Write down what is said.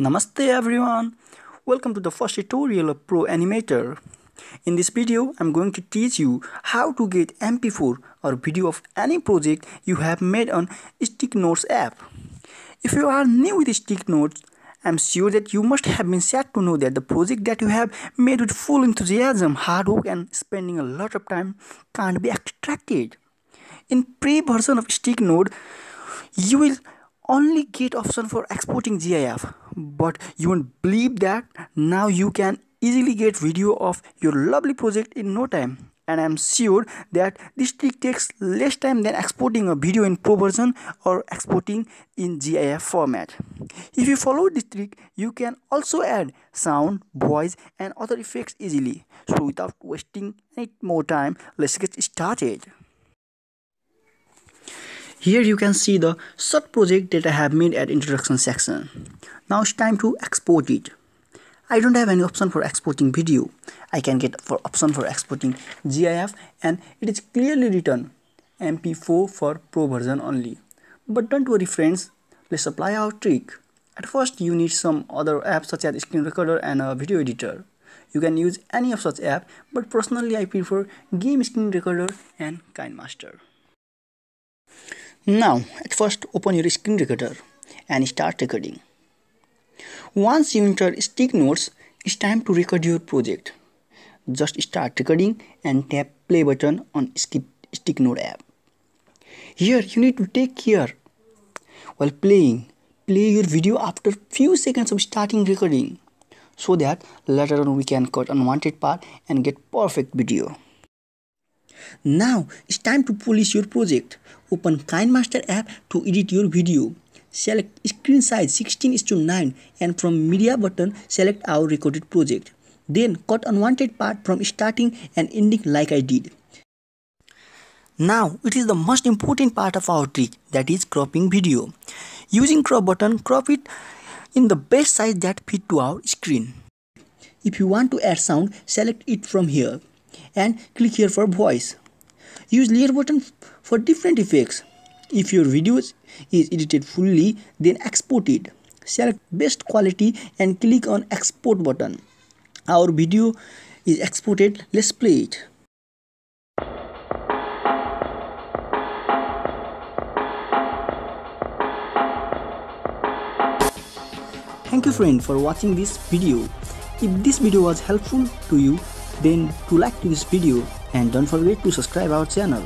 Namaste everyone, welcome to the first tutorial of Pro Animator. In this video, I'm going to teach you how to get MP4 or video of any project you have made on Stick Nodes app. If you are new with Stick Nodes, I'm sure that you must have been sad to know that the project that you have made with full enthusiasm, hard work and spending a lot of time can't be extracted. In pre-version of Stick Node, you will only get option for exporting GIF but you won't believe that now you can easily get video of your lovely project in no time and I'm sure that this trick takes less time than exporting a video in pro version or exporting in GIF format. If you follow this trick, you can also add sound, voice and other effects easily. So without wasting any more time, let's get started. Here you can see the short project that I have made at introduction section. Now it's time to export it. I don't have any option for exporting video. I can get for option for exporting GIF and it is clearly written MP4 for pro version only. But don't worry friends, let's apply our trick. At first you need some other apps such as screen recorder and a video editor. You can use any of such app but personally I prefer game screen recorder and KineMaster. Now, at first open your screen recorder and start recording. Once you enter stick nodes, it's time to record your project. Just start recording and tap play button on stick node app. Here you need to take care while playing. Play your video after few seconds of starting recording so that later on we can cut unwanted part and get perfect video. Now it's time to polish your project. Open KineMaster app to edit your video. Select screen size 16 to 9 and from media button select our recorded project. Then cut unwanted part from starting and ending like I did. Now it is the most important part of our trick that is cropping video. Using crop button crop it in the best size that fit to our screen. If you want to add sound select it from here and click here for voice. Use layer button for different effects. If your video is edited fully, then export it. Select best quality and click on export button. Our video is exported. Let's play it. Thank you friend for watching this video. If this video was helpful to you, then to like this video and don't forget to subscribe our channel.